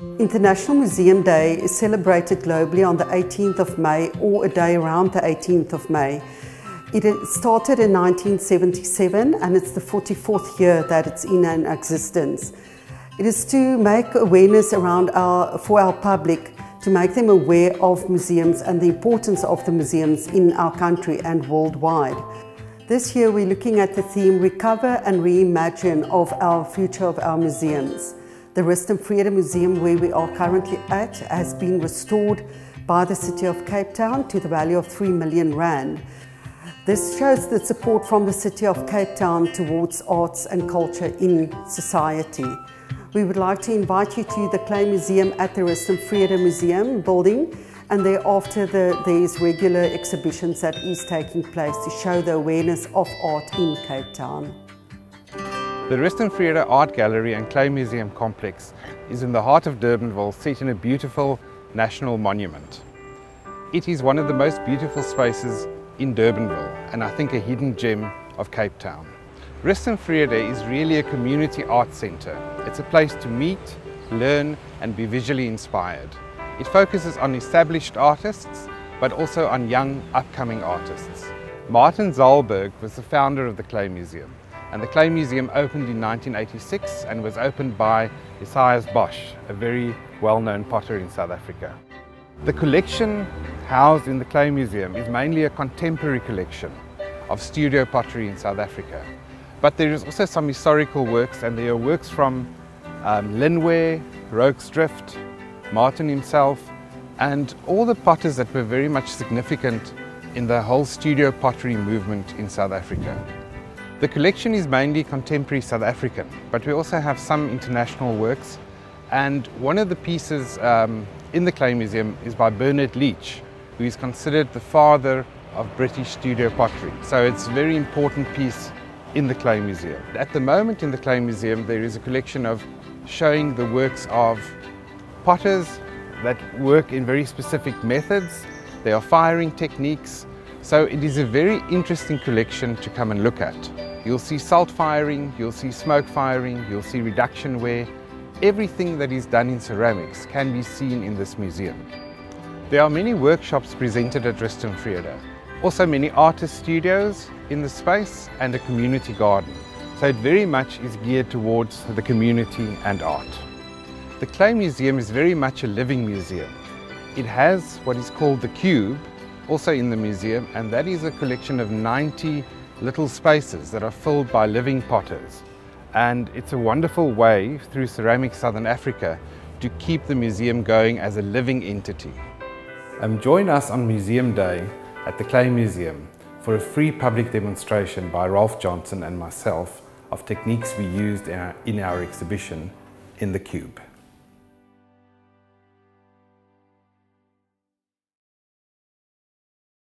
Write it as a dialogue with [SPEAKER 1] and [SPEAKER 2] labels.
[SPEAKER 1] International Museum Day is celebrated globally on the 18th of May or a day around the 18th of May. It started in 1977 and it's the 44th year that it's in existence. It is to make awareness around our, for our public, to make them aware of museums and the importance of the museums in our country and worldwide. This year we're looking at the theme Recover and Reimagine of our future of our museums. The Rust en Vrede Museum where we are currently at has been restored by the City of Cape Town to the value of 3 million rand. This shows the support from the City of Cape Town towards arts and culture in society. We would like to invite you to the Clay Museum at the Rust en Vrede Museum building and thereafter the, there's regular exhibitions that is taking place to show the awareness of art in Cape Town.
[SPEAKER 2] The Rust en Vrede Art Gallery and Clay Museum complex is in the heart of Durbanville set in a beautiful national monument. It is one of the most beautiful spaces in Durbanville and I think a hidden gem of Cape Town. Rust en Vrede is really a community art centre. It's a place to meet, learn and be visually inspired. It focuses on established artists, but also on young, upcoming artists. Martin Zalberg was the founder of the Clay Museum, and the Clay Museum opened in 1986 and was opened by Esaias Bosch, a very well-known potter in South Africa. The collection housed in the Clay Museum is mainly a contemporary collection of studio pottery in South Africa. But there is also some historical works and there are works from um, Linnware, Drift, Martin himself, and all the potters that were very much significant in the whole studio pottery movement in South Africa. The collection is mainly contemporary South African, but we also have some international works. And one of the pieces um, in the Clay Museum is by Bernard Leach, who is considered the father of British studio pottery. So it's a very important piece in the Clay Museum. At the moment in the Clay Museum, there is a collection of showing the works of potters that work in very specific methods. They are firing techniques. So it is a very interesting collection to come and look at. You'll see salt firing, you'll see smoke firing, you'll see reduction ware. Everything that is done in ceramics can be seen in this museum. There are many workshops presented at Rust en Vrede. Also many artist studios in the space and a community garden. So it very much is geared towards the community and art. The Clay Museum is very much a living museum. It has what is called the Cube, also in the museum, and that is a collection of 90 little spaces that are filled by living potters. And it's a wonderful way through Ceramic Southern Africa to keep the museum going as a living entity. Um, join us on Museum Day at the Clay Museum for a free public demonstration by Ralph Johnson and myself of techniques we used in our, in our exhibition in the Cube.